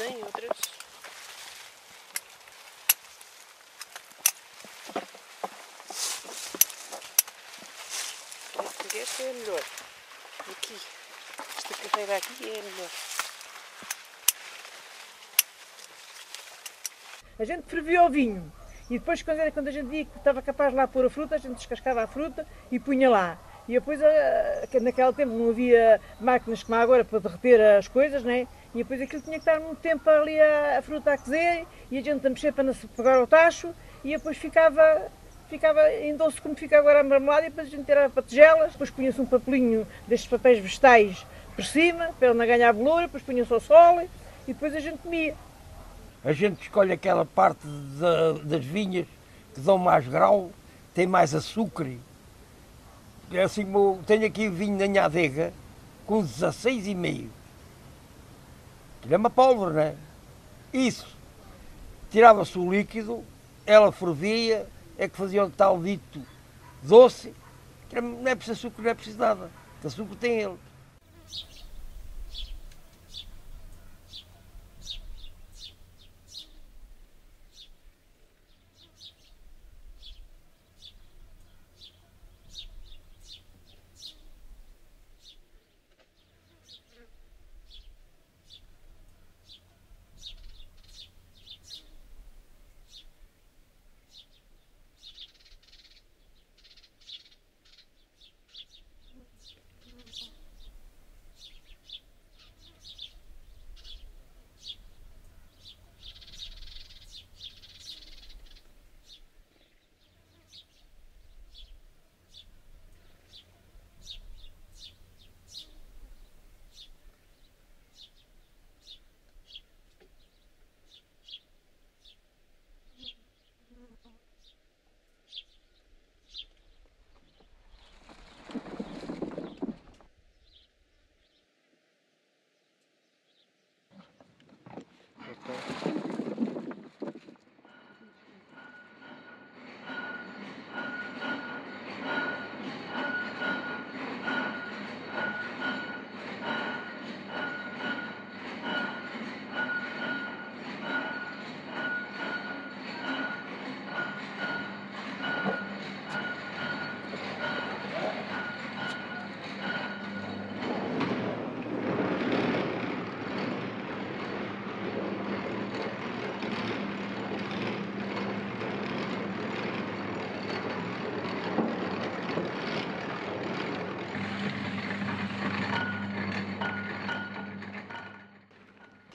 tem outras. Esta é a melhor. Aqui. Esta carreira aqui é a melhor. A gente fervia o vinho e depois, quando, quando a gente via que estava capaz de lá pôr a fruta, a gente descascava a fruta e punha lá. E depois, eh, naquele tempo não havia máquinas como há agora para derreter as coisas, né? E depois aquilo tinha que estar muito tempo ali a, a fruta a cozer e a gente a mexer para não se pegar o tacho e depois ficava, ficava em doce como fica agora a marmelada e depois a gente tirava para tigelas, depois punha-se um papelinho destes papéis vegetais por cima para ele não ganhar bolor, depois punha-se ao sol e depois a gente comia. A gente escolhe aquela parte das vinhas que dão mais grau, tem mais açúcar. É assim, tenho aqui vinho na minha adega com 16,5. Aquilo é uma pólvora, não é? Isso. Tirava-se o líquido, ela fervia, é que fazia o tal dito doce. Não é preciso açúcar, não é preciso nada. O açúcar tem ele.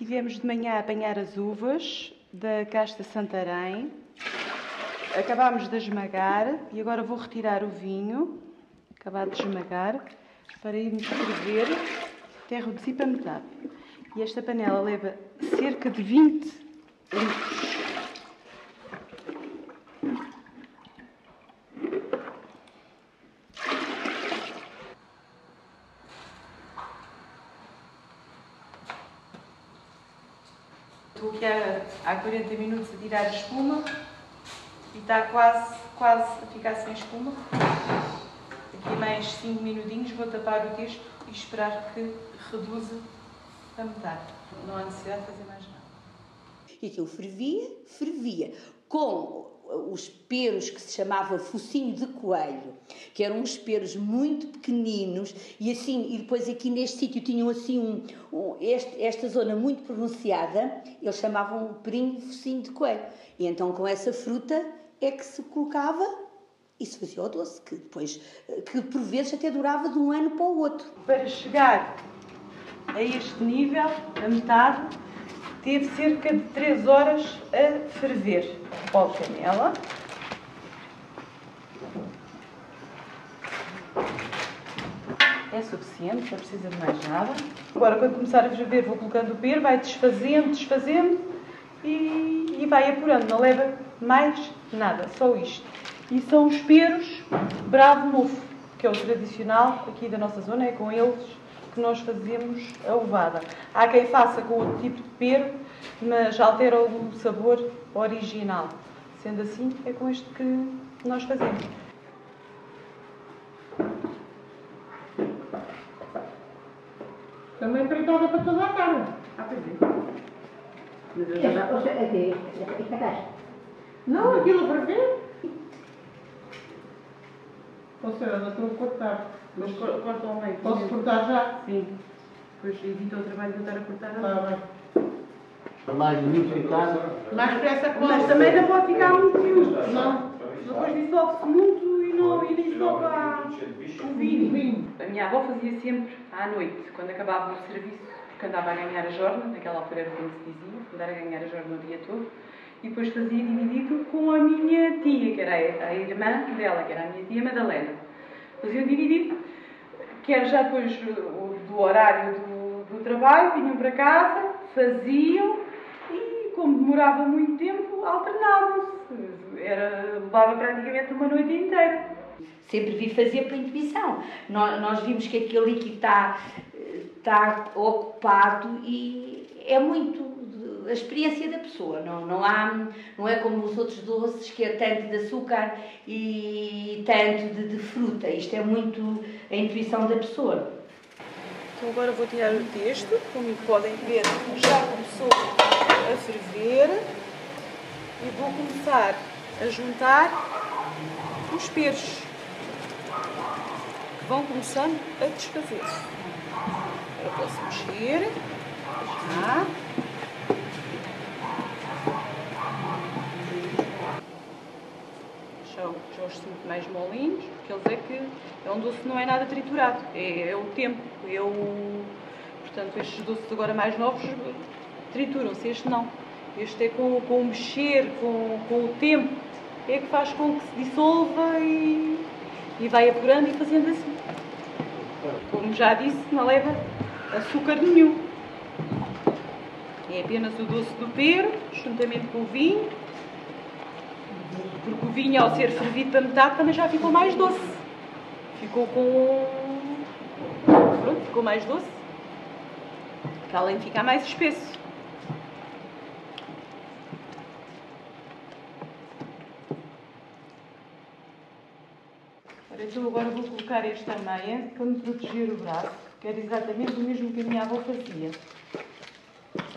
Tivemos de manhã a apanhar as uvas da casta Santarém. Acabámos de esmagar e agora vou retirar o vinho, acabado de esmagar, para irmos ferver até reduzir para metade. E esta panela leva cerca de 20 litros. Aqui há, há 40 minutos a tirar a espuma e está quase, quase a ficar sem espuma. Aqui mais 5 minutinhos vou tapar o texto e esperar que reduza a metade. Não há necessidade de fazer mais nada. E aquilo fervia, fervia, com os peros que se chamava focinho de coelho, que eram uns peros muito pequeninos e assim, e depois aqui neste sítio tinham assim um, um este, esta zona muito pronunciada, eles chamavam perinho focinho de coelho. E então com essa fruta é que se colocava e se fazia o doce, que depois, que por vezes até durava de um ano para o outro. Para chegar a este nível, a metade, teve cerca de 3 horas a ferver. Pó de canela. É suficiente, não precisa de mais nada. Agora, quando começar a ferver, vou colocando o per, vai desfazendo, desfazendo e, e vai apurando. Não leva mais nada, só isto. E são os peros bravo mofo, que é o tradicional aqui da nossa zona, é com eles que nós fazemos a ovada. Há quem faça com outro tipo de pero, mas altera o sabor original. Sendo assim, é com este que nós fazemos. Também preparada para toda a carne. Ah, pois é. Mas eu já Esta, esta caixa. Não, aquilo para ver. Ou seja, eu estou a cortar. Mas cor- corta ao meio. Posso cortar já? Sim. Depois evita o trabalho de estar a cortar Está bem. Mais unificado. Mais depressa que Mas também não pode ficar muito miúdo. Não. Depois dissolve-se muito e, não, e nem o vinho. A minha avó fazia sempre à noite, quando acabava o serviço, porque andava a ganhar a jorna, naquela altura era como se dizia, andar a ganhar a jorna o dia todo, e depois fazia dividido com a minha tia, que era a irmã dela, que era a minha tia Madalena. Faziam que era já depois do, do horário do, do trabalho, vinham para casa, faziam e, como demorava muito tempo, alternavam-se. Era, levava praticamente uma noite inteira. Sempre vi fazer por intuição. Nós, nós vimos que aquele líquido está, está ocupado e é muito a experiência da pessoa. Não, não, há, não é como os outros doces que é tanto de açúcar e tanto de, de fruta. Isto é muito a intuição da pessoa. Então agora vou tirar o texto, como podem ver já começou a ferver e vou começar a juntar os peros que vão começando a desfazer-se. Agora posso mexer. Já, já os sinto mais molinhos, porque eles é que é um doce que não é nada triturado, é, é o tempo, é o. Portanto, estes doces agora mais novos trituram-se, este não. Este é com, com o mexer, com, com o tempo, é que faz com que se dissolva e, e vai apurando e fazendo assim. Como já disse, não leva açúcar nenhum. É apenas o doce do pero, juntamente com o vinho, porque o vinho, ao ser fervido para metade, também já ficou mais doce. Ficou com. Pronto, ficou mais doce. Para além de ficar mais espesso. Então agora vou colocar esta meia para me proteger o braço, que era exatamente o mesmo que a minha avó fazia.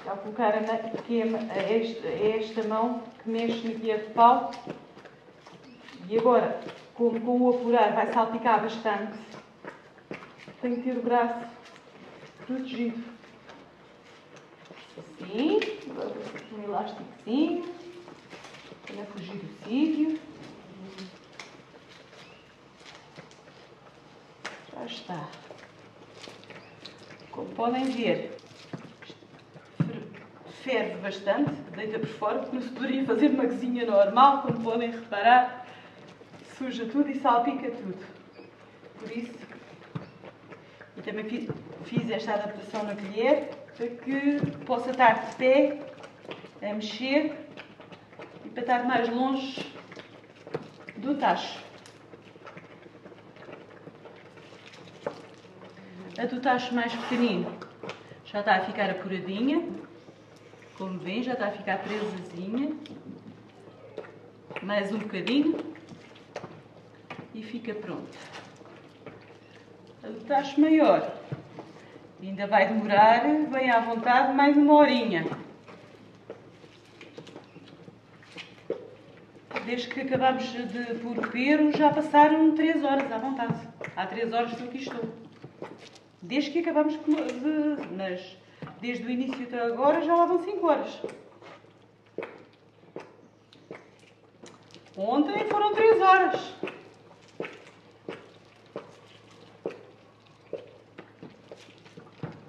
Ao colocar a, que é esta, mão que mexe no guia de pau, e agora, como com o apurar vai salpicar bastante, tenho que ter o braço protegido. Assim, agora um elásticozinho, para fugir do sítio. Já está. Como podem ver, ferve bastante, deita por fora, porque não se poderia fazer uma cozinha normal, como podem reparar, suja tudo e salpica tudo. Por isso, e também fi- fiz esta adaptação na colher para que possa estar de pé, a mexer e para estar mais longe do tacho. A do tacho mais pequenino já está a ficar apuradinha. Como vêem, já está a ficar presazinha. Mais um bocadinho. E fica pronto. Do tacho maior ainda vai demorar, bem à vontade, mais uma horinha. Desde que acabámos de pôr o já passaram 3 horas à vontade. Há 3 horas que aqui estou. Desde que acabamos de. Mas desde o início até agora já lá vão 5 horas. Ontem foram 3 horas.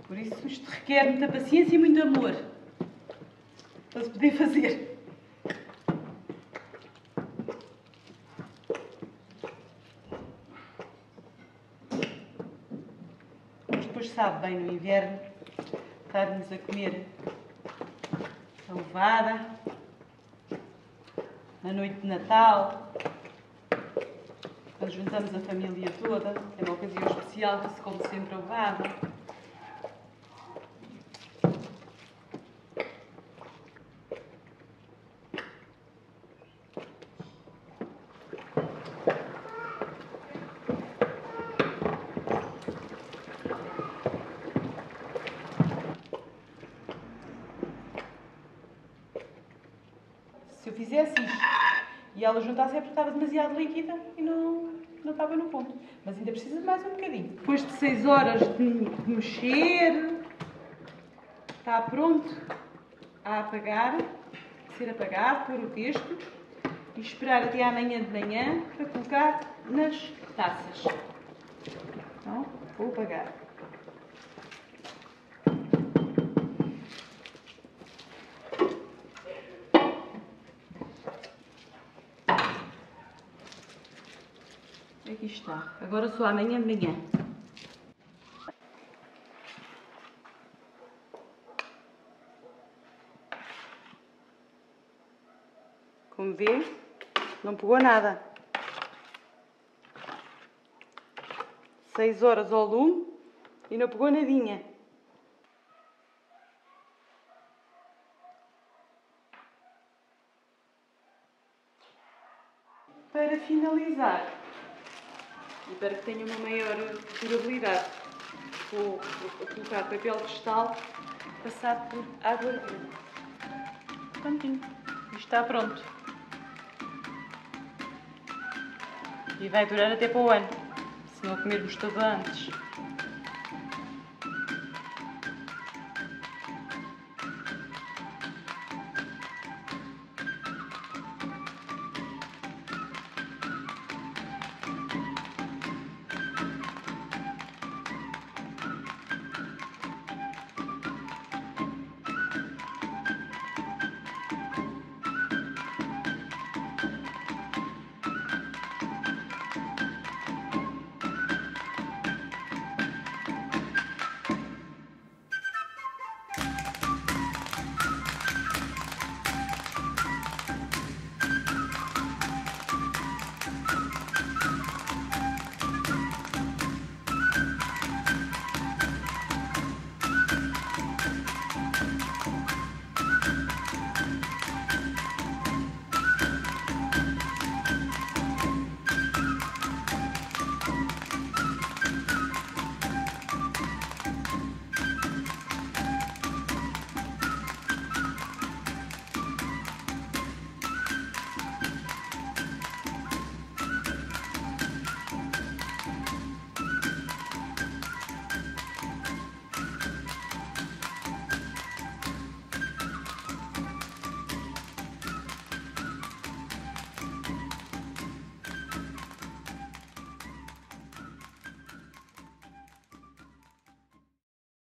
Por isso isto requer muita paciência e muito amor para se poder fazer. Mas depois sabe bem no inverno estarmos a comer a levada, na noite de Natal, quando juntamos a família toda, é uma ocasião especial que se come sempre a levada. fizesse isto e ela juntasse é porque estava demasiado líquida e não, não estava no ponto. Mas ainda precisa de mais um bocadinho. Depois de 6 horas de, mexer, está pronto a apagar, ser apagado, pôr o texto e esperar até amanhã de manhã para colocar nas taças. Então, vou apagar. Está. Agora só amanhã de manhã. Como vê, não pegou nada. Seis horas ao lume e não pegou nadinha. Para finalizar, para que tenha uma maior durabilidade, vou, colocar papel cristal passado por água de vinho. Prontinho. Isto está pronto. E vai durar até para o ano, se não comermos tudo antes.